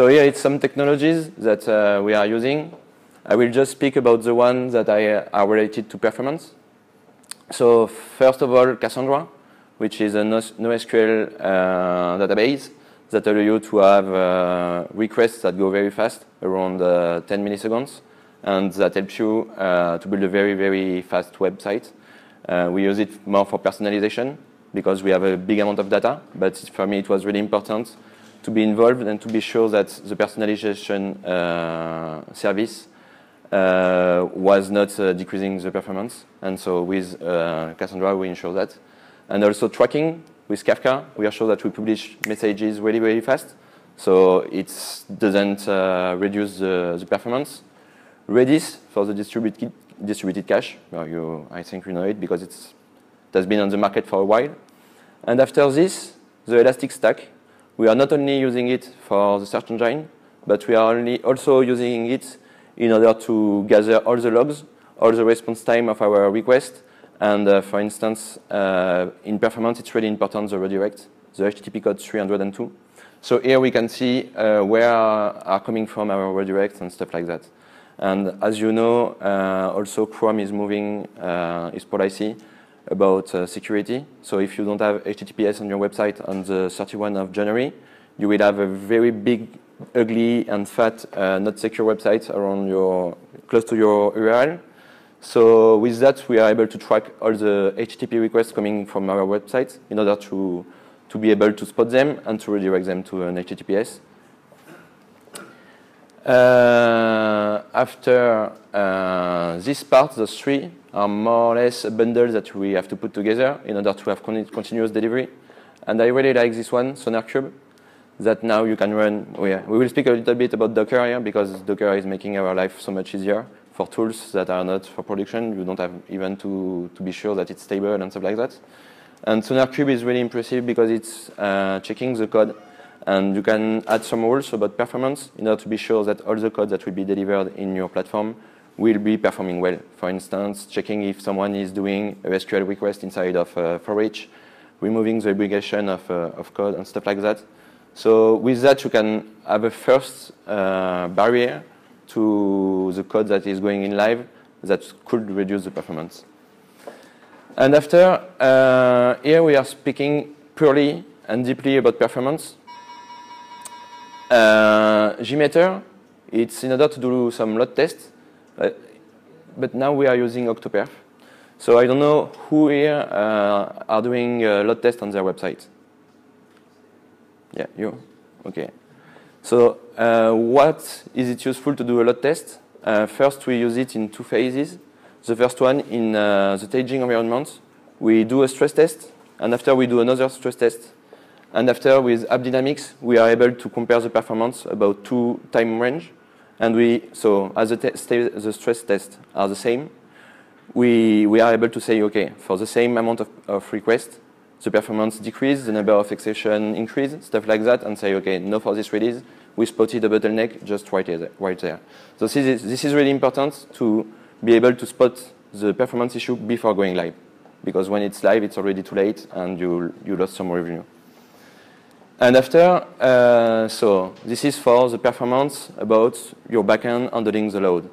So here it's some technologies that uh, we are using. I will just speak about the ones that I, uh, are related to performance. So first of all, Cassandra, which is a NoSQL uh, database that allows you to have uh, requests that go very fast, around uh, 10 milliseconds, and that helps you uh, to build a very, very fast website. we use it more for personalization because we have a big amount of data, but for me it was really important to be involved and to be sure that the personalization uh, service uh, was not uh, decreasing the performance. And so with uh, Cassandra, we ensure that. And also tracking with Kafka, we are sure that we publish messages really, really fast. So it doesn't uh, reduce the, the, performance. Redis for the distributed, distributed cache. Well, you, I think you know it because it's, has been on the market for a while. And after this, the Elastic Stack, we are not only using it for the search engine, but we are only also using it in order to gather all the logs, all the response time of our request. And uh, for instance, uh, in performance, it's really important the redirect, the HTTP code 302. So here we can see uh, where are coming from our redirects and stuff like that. And as you know, uh, also Chrome is moving uh, its policy about uh, security. So if you don't have HTTPS on your website on the 31 of January, you will have a very big, ugly, and fat uh, not secure website around your close to your URL. So with that, we are able to track all the HTTP requests coming from our website in order to to be able to spot them and to redirect them to an HTTPS. Uh, after uh, this part, the three are more or less a bundle that we have to put together in order to have con continuous delivery. And I really like this one, SonarQube, that now you can run. We, we will speak a little bit about Docker here because Docker is making our life so much easier for tools that are not for production. You don't have even to, to be sure that it's stable and stuff like that. And SonarQube is really impressive because it's uh, checking the code and you can add some rules about performance in order to be sure that all the code that will be delivered in your platform will be performing well. For instance, checking if someone is doing a SQL request inside of uh, for each, removing the obligation of, uh, of code and stuff like that. So with that, you can have a first uh, barrier to the code that is going in live that could reduce the performance. And after, uh, here we are speaking purely and deeply about performance. Uh, JMeter, it's in order to do some load tests, uh, but now we are using Octoperf. So I don't know who here uh, are doing uh, load tests on their website. Yeah, you? Okay. So uh, what is it useful to do a load test? Uh, first, we use it in two phases. The first one in the staging environment, we do a stress test, and after we do another stress test. And after, with AppDynamics, we are able to compare the performance about two time range. And we, so as the, the stress tests are the same, we, we are able to say, okay, for the same amount of, of requests, the performance decrease, the number of exception increase, stuff like that, and say, okay, no for this release, we spotted a bottleneck just right there. Right there. So this is, this is really important to be able to spot the performance issue before going live. Because when it's live, it's already too late, and you, you lost some revenue. And after, uh, so this is for the performance about your backend handling the load.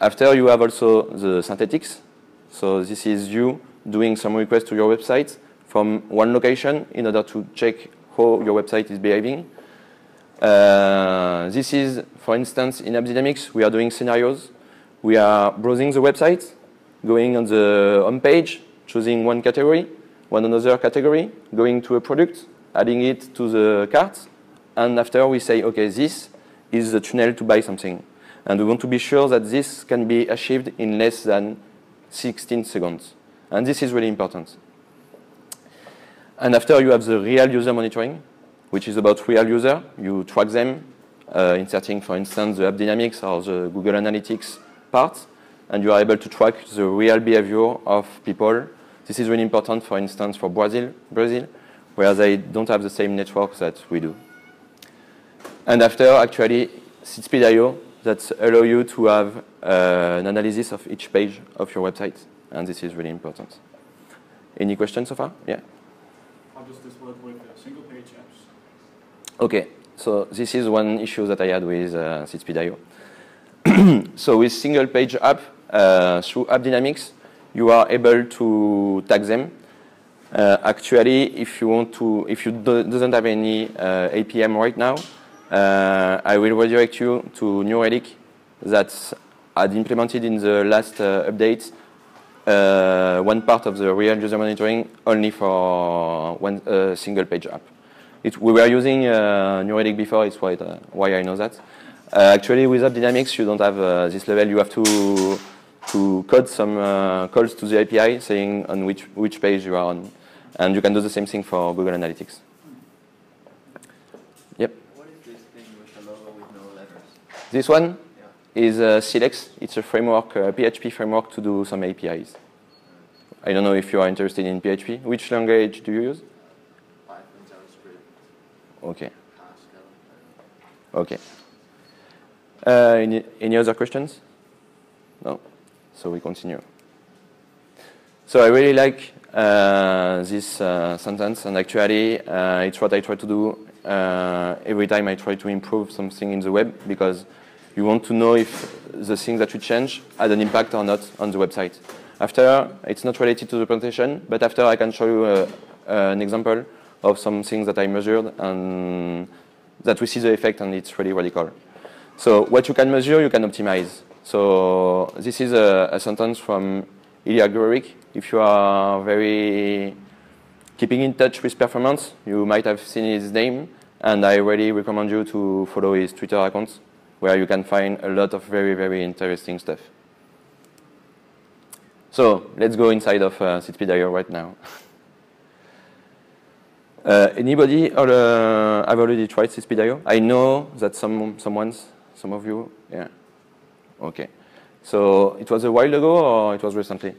After, you have also the synthetics. So this is you doing some requests to your website from one location in order to check how your website is behaving. Uh, this is, for instance, in AppDynamics, we are doing scenarios. We are browsing the website, going on the home page, choosing one category, one another category, going to a product, adding it to the cart, and after we say, okay, this is the tunnel to buy something. And we want to be sure that this can be achieved in less than 16 seconds. And this is really important. And after you have the real user monitoring, which is about real user. You track them, uh, inserting, for instance, the AppDynamics or the Google Analytics part, and you are able to track the real behavior of people. This is really important, for instance, for Brazil, Brazil where they don't have the same network that we do. And after, actually, SiteSpeed.io that allow you to have uh, an analysis of each page of your website. And this is really important. Any questions so far? Yeah? How does this work with uh, single page apps? Okay, so this is one issue that I had with uh, so with single page app, uh, through App Dynamics, you are able to tag them. Uh, actually, if you want to, if you do, doesn't have any uh, APM right now, uh, I will redirect you to New Relic that had implemented in the last uh, update uh, one part of the real user monitoring only for one single page app. It, we were using uh, New Relic before, it's why, why I know that. actually, with App Dynamics, you don't have this level. You have to to code some uh, calls to the API saying on which, which page you are on. And you can do the same thing for Google Analytics. Yep. What is this thing with the logo with no letters? This one yeah. is uh, Silex. It's a framework, a PHP framework to do some APIs. I don't know if you are interested in PHP. Which language do you use? Python, JavaScript. Okay. Pascal. Okay. Uh, any, any other questions? No? So we continue. So I really like uh, this uh, sentence, and actually, uh, it's what I try to do uh, every time I try to improve something in the web, because you want to know if the things that you change had an impact or not on the website. After, it's not related to the presentation, but after I can show you uh, an example of some things that I measured and that we see the effect, and it's really radical. So what you can measure, you can optimize. So this is a, a sentence from Ilya Grigorik. If you are very keeping in touch with performance, you might have seen his name, and I really recommend you to follow his Twitter account, where you can find a lot of very, very interesting stuff. So let's go inside of uh, SiteSpeed.io right now. uh, anybody uh, have already tried SiteSpeed.io? I know that some, someone's, some of you, yeah. Okay. So it was a while ago or it was recently?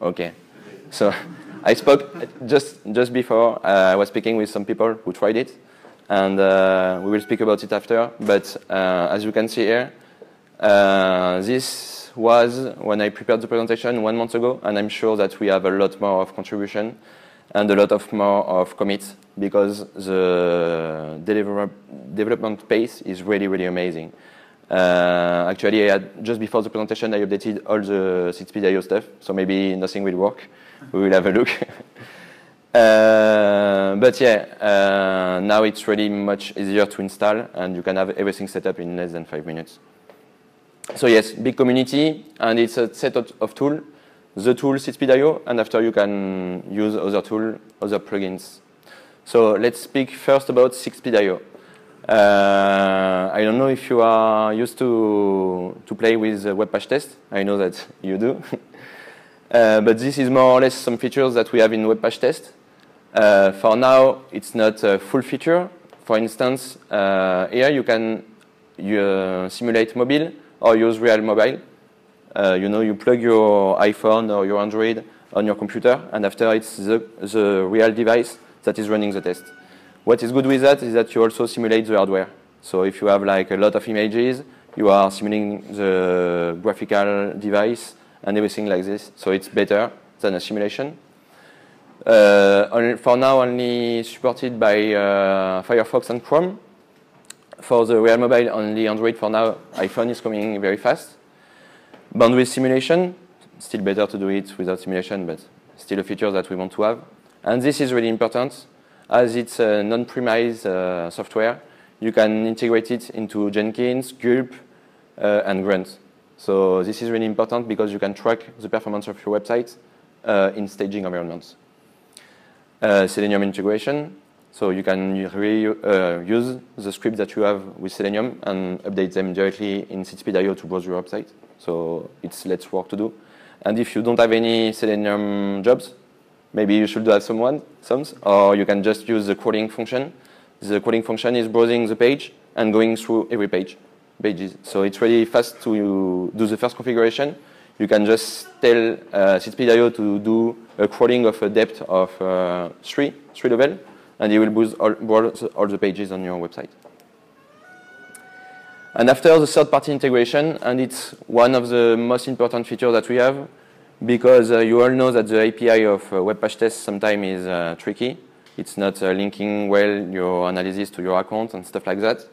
Okay. So I spoke just just before. Uh, I was speaking with some people who tried it, and uh, we will speak about it after. But uh, as you can see here, uh, this was when I prepared the presentation one month ago, and I'm sure that we have a lot more of contribution and a lot of more of commits because the development pace is really really amazing. Uh, actually, I had, just before the presentation, I updated all the SiteSpeed.io stuff, so maybe nothing will work. we will have a look. uh, but yeah, uh, now it's really much easier to install, and you can have everything set up in less than five minutes. So yes, big community, and it's a set of, of tools. The tool SiteSpeed.io, and after you can use other tool, other plugins. So let's speak first about SiteSpeed.io. Uh, I don't know if you are used to, to play with web page test. I know that you do. uh, but this is more or less some features that we have in web test. Uh, for now, it's not a full feature. For instance, uh, here you can you, uh, simulate mobile or use real mobile. Uh, you know, you plug your iPhone or your Android on your computer, and after it's the, the real device that is running the test. What is good with that is that you also simulate the hardware. So if you have like a lot of images, you are simulating the graphical device and everything like this. So it's better than a simulation. Uh, for now, only supported by uh, Firefox and Chrome. For the real mobile, only Android for now. iPhone is coming very fast. Bandwidth simulation, still better to do it without simulation, but still a feature that we want to have. And this is really important as it's a non-premise uh, software, you can integrate it into Jenkins, Gulp, uh, and Grunt. So this is really important because you can track the performance of your website uh, in staging environments. Uh, Selenium integration, so you can really uh, use the script that you have with Selenium and update them directly in SiteSpeed.io to browse your website. So it's less work to do. And if you don't have any Selenium jobs, maybe you should have someone, some, or you can just use the crawling function. The crawling function is browsing the page and going through every page, pages. So it's really fast to do the first configuration. You can just tell uh, to do a crawling of a depth of uh, three, three level, and it will browse all, browse all the pages on your website. And after the third-party integration, and it's one of the most important features that we have, because uh, you all know that the API of uh, web test sometimes is uh, tricky. It's not uh, linking well your analysis to your account and stuff like that.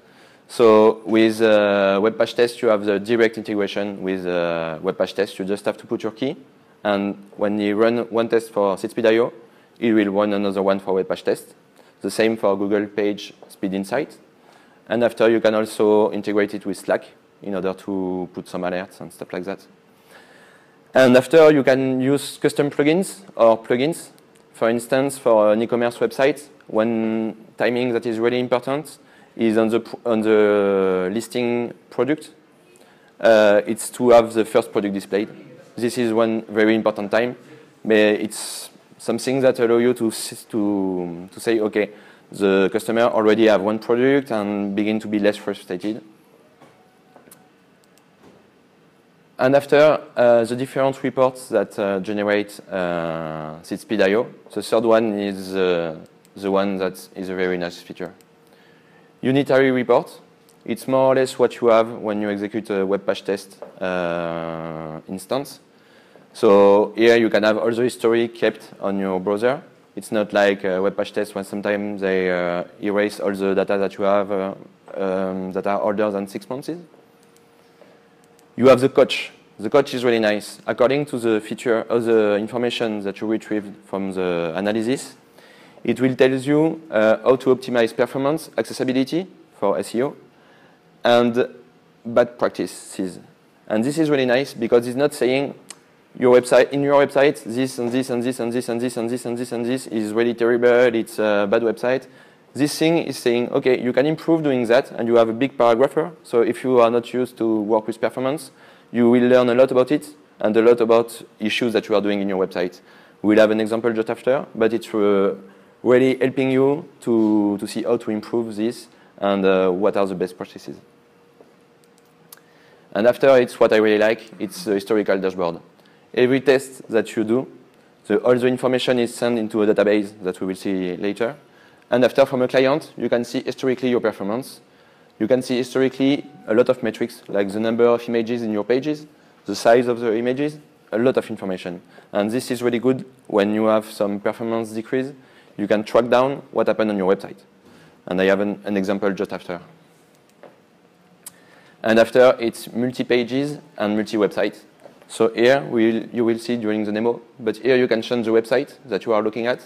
So with uh, web test, you have the direct integration with uh, web test. You just have to put your key, and when you run one test for SiteSpeed.io, it will run another one for web test. The same for Google Page Speed Insight. And after, you can also integrate it with Slack in order to put some alerts and stuff like that. And after, you can use custom plugins or plugins. For instance, for an e-commerce website, one timing that is really important is on the, on the listing product. Uh, it's to have the first product displayed. This is one very important time. But it's something that allow you to, to, to say, okay, the customer already have one product and begin to be less frustrated. And after uh, the different reports that uh, generate uh, SiteSpeed.io, the third one is uh, the one that is a very nice feature. Unitary report, it's more or less what you have when you execute a web page test uh, instance. So here you can have all the history kept on your browser. It's not like a web page test when sometimes they uh, erase all the data that you have uh, um, that are older than six months. You have the coach. The coach is really nice. According to the feature of the information that you retrieved from the analysis, it will tell you uh, how to optimize performance, accessibility for SEO, and bad practices. And this is really nice because it's not saying your website in your website this and this and this and this and this and this and this and this is really terrible. It's a bad website. This thing is saying, okay, you can improve doing that, and you have a big paragrapher. So if you are not used to work with performance, you will learn a lot about it and a lot about issues that you are doing in your website. We'll have an example just after, but it's uh, really helping you to, to see how to improve this and uh, what are the best practices. And after, it's what I really like. It's the historical dashboard. Every test that you do, the, all the information is sent into a database that we will see later. And after, from a client, you can see historically your performance. You can see historically a lot of metrics, like the number of images in your pages, the size of the images, a lot of information. And this is really good when you have some performance decrease. You can track down what happened on your website. And I have an, an example just after. And after, it's multi-pages and multi-websites. So here, we'll, you will see during the demo, but here you can change the website that you are looking at.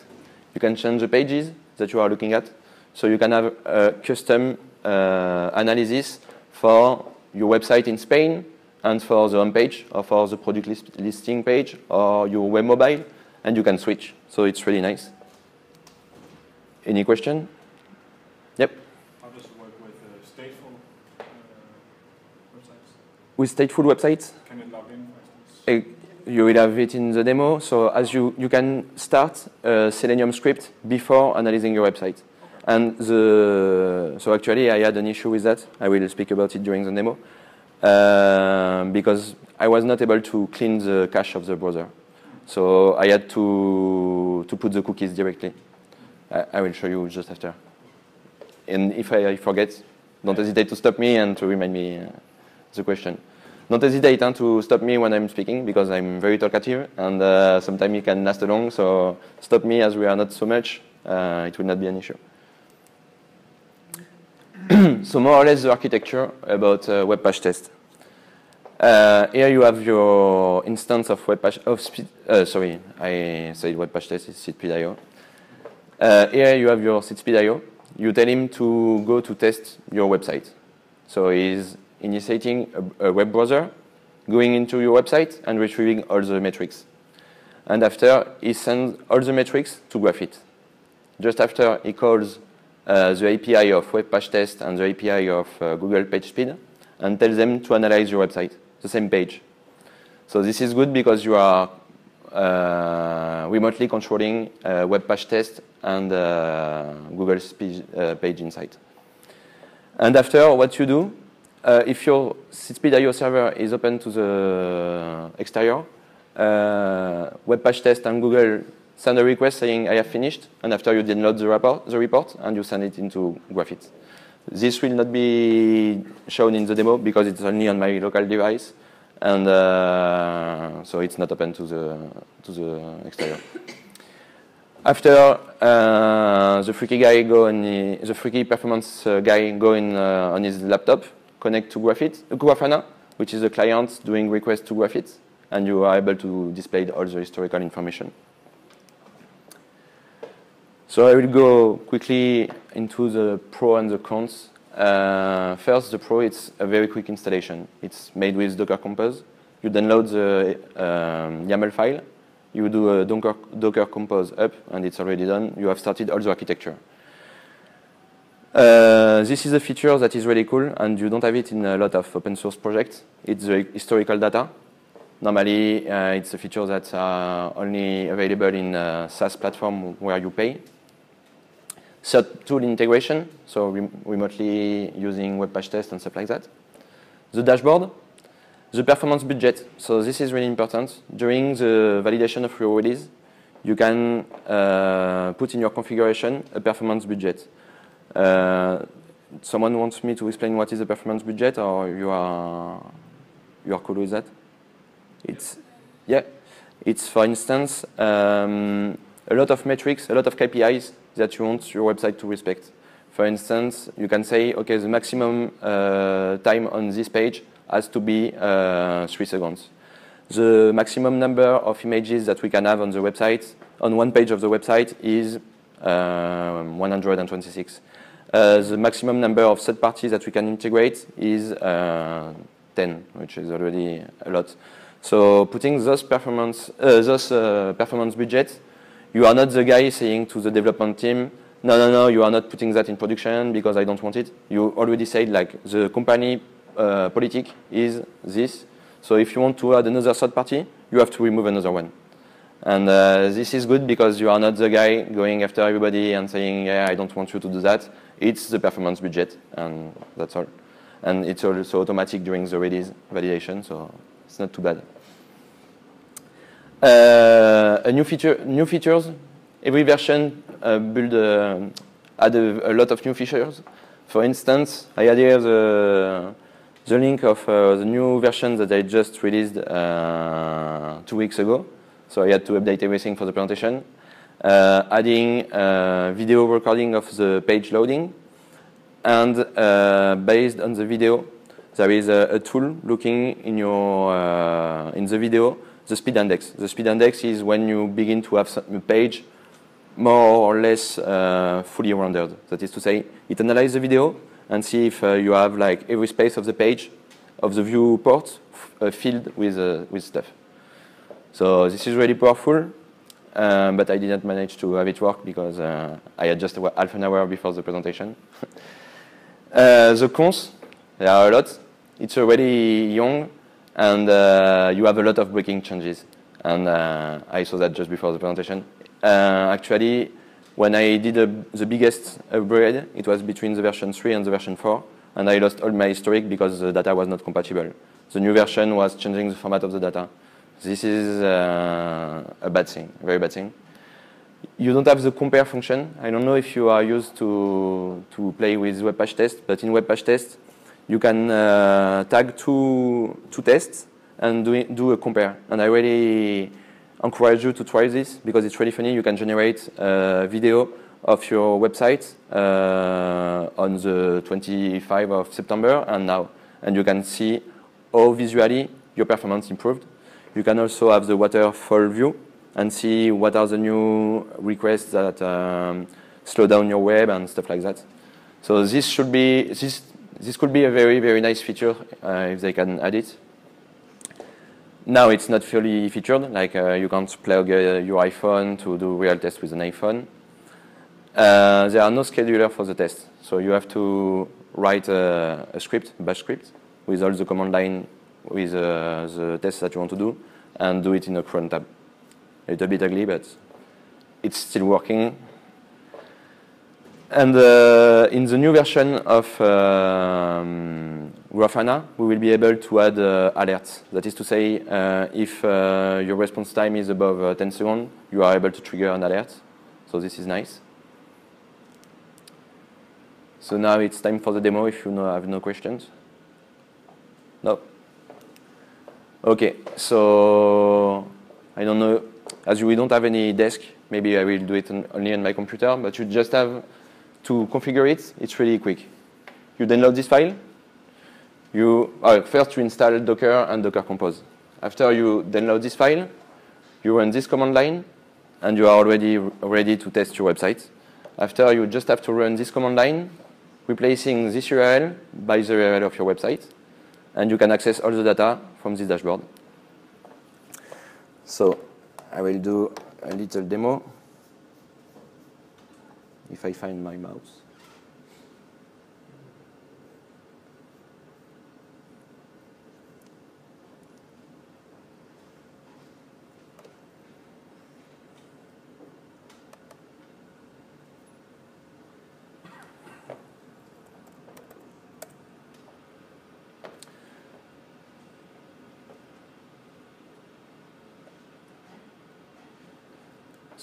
You can change the pages that you are looking at. So you can have a custom uh, analysis for your website in Spain and for the home page or for the product list listing page or your web mobile, and you can switch. So it's really nice. Any question? Yep. How does it work with uh, stateful uh, websites? With stateful websites, Can it log in, for instance? You will have it in the demo. So as you, you can start a Selenium script before analyzing your website. And the, so actually I had an issue with that. I will speak about it during the demo. Uh, because I was not able to clean the cache of the browser. So I had to, to put the cookies directly. I, I will show you just after. And if I, I forget, don't hesitate to stop me and to remind me uh, the question. Don't hesitate to stop me when I'm speaking because I'm very talkative and uh, sometimes it can last long. So stop me as we are not so much. Uh, it will not be an issue. so more or less the architecture about uh, web page test. Uh, here you have your instance of web page of speed. Uh, sorry, I said web page test is SiteSpeed.io. Uh, here you have your SiteSpeed.io. You tell him to go to test your website. So he's initiating a, a web browser, going into your website and retrieving all the metrics. And after, he sends all the metrics to Graphite. Just after, he calls uh, the API of Web Page Test and the API of uh, Google PageSpeed and tells them to analyze your website, the same page. So this is good because you are uh, remotely controlling uh, Web Page Test and uh, Google Spe uh, Page Insight. And after, what you do, uh, if your SiteSpeed.io server is open to the exterior, uh, Web Page Test and Google send a request saying I have finished, and after you download the report, the report and you send it into Graphite. This will not be shown in the demo because it's only on my local device, and uh, so it's not open to the to the exterior. After uh, the freaky guy go on the, the freaky performance uh, guy go in uh, on his laptop, connect to Graphite, Grafana, which is the client doing requests to Graphite, and you are able to display all the historical information. So I will go quickly into the pro and the cons. Uh, first, the pro, it's a very quick installation. It's made with Docker Compose. You download the um, YAML file, you do a Docker, Docker Compose up, and it's already done. You have started all the architecture. Uh, this is a feature that is really cool, and you don't have it in a lot of open source projects. It's the historical data. Normally, uh, it's a feature that's uh, only available in a SaaS platform where you pay. Third tool integration, so rem remotely using Webpagetest test and stuff like that. The dashboard, the performance budget. So this is really important. During the validation of your release, you can uh, put in your configuration a performance budget. Uh, someone wants me to explain what is a performance budget, or you are you are cool with that? It's yeah. It's for instance um, a lot of metrics, a lot of KPIs that you want your website to respect. For instance, you can say, okay, the maximum uh, time on this page has to be uh, three seconds. The maximum number of images that we can have on the website, on one page of the website, is uh, 126. Uh, the maximum number of third parties that we can integrate is uh, 10, which is already a lot. So putting those performance, uh, those performance budgets you are not the guy saying to the development team, no, no, no, you are not putting that in production because I don't want it. You already said like the company uh, politic is this. So if you want to add another third party, you have to remove another one. And uh, this is good because you are not the guy going after everybody and saying, yeah, I don't want you to do that. It's the performance budget, and that's all. And it's also automatic during the release validation, so it's not too bad. Uh, a new feature, new features. Every version uh, build uh, add a, a, lot of new features. For instance, I here the, the link of uh, the new version that I just released uh, two weeks ago. So I had to update everything for the presentation. Uh, adding video recording of the page loading. And based on the video, there is a, a tool looking in, your, in the video the speed index. The speed index is when you begin to have a page more or less uh, fully rendered. That is to say, it analyzes the video and see if uh, you have like every space of the page of the viewport uh, filled with, uh, with stuff. So this is really powerful, um, but I didn't manage to have it work because uh, I had just half an hour before the presentation. Uh, the cons, there are a lot. It's already young, and uh, you have a lot of breaking changes. And uh, I saw that just before the presentation. Uh, actually, when I did a, the biggest upgrade, it was between the version 3 and the version 4, and I lost all my historic because the data was not compatible. The new version was changing the format of the data. This is uh, a bad thing, a very bad thing. You don't have the compare function. I don't know if you are used to, to play with Webpagetest, but in Webpagetest, you can uh, tag two, two tests and do, do a compare. And I really encourage you to try this because it's really funny. You can generate a video of your website uh, on the 25th of September and now. And you can see how visually your performance improved. You can also have the waterfall view and see what are the new requests that um, slow down your web and stuff like that. So this should be, this this could be a very, very nice feature uh, if they can add it. Now it's not fully featured, like uh, you can't plug uh, your iPhone to do real tests with an iPhone. Uh, there are no scheduler for the test, so you have to write a, a script, bash script, with all the command line with uh, the tests that you want to do, and do it in a cron tab. A little bit ugly, but it's still working. And uh, in the new version of um, Grafana, we will be able to add uh, alerts. That is to say, uh, if uh, your response time is above uh, 10 seconds, you are able to trigger an alert. So this is nice. So now it's time for the demo if you have no questions. No? Okay, so I don't know, as we don't have any desk, Maybe I will do it on, only on my computer, but you just have to configure it. It's really quick. You download this file. You uh, first you install Docker and Docker Compose. After you download this file, you run this command line, and you are already ready to test your website. After you just have to run this command line, replacing this URL by the URL of your website, and you can access all the data from this dashboard. So I will do a little demo if I find my mouse.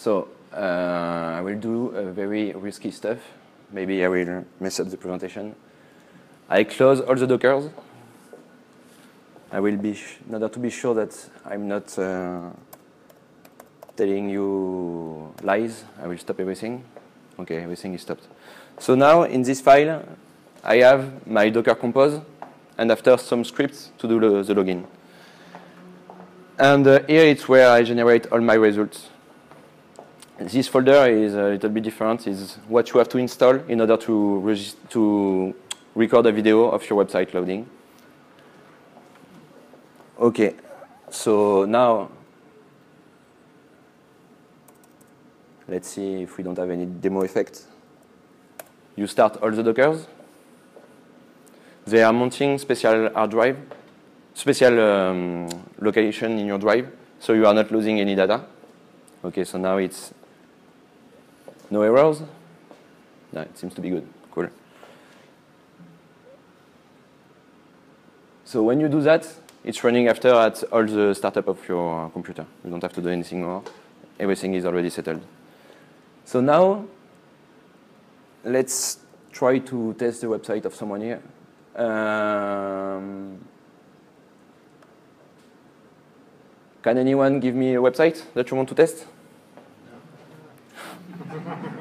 So uh, I will do a very risky stuff. Maybe I will mess up the presentation. I close all the Dockers. I will be, in order to be sure that I'm not uh, telling you lies, I will stop everything. Okay, everything is stopped. So now in this file, I have my Docker Compose, and after some scripts to do the, the login. And uh, here it's where I generate all my results. This folder is a little bit different. Is what you have to install in order to, to record a video of your website loading. Okay, so now let's see if we don't have any demo effect. You start all the Dockers. They are mounting special hard drive, special um, location in your drive, so you are not losing any data. Okay, so now it's no errors? No, it seems to be good. Cool. So when you do that, it's running after at all the startup of your computer. You don't have to do anything more. Everything is already settled. So now, let's try to test the website of someone here. Um, can anyone give me a website that you want to test? Thank you.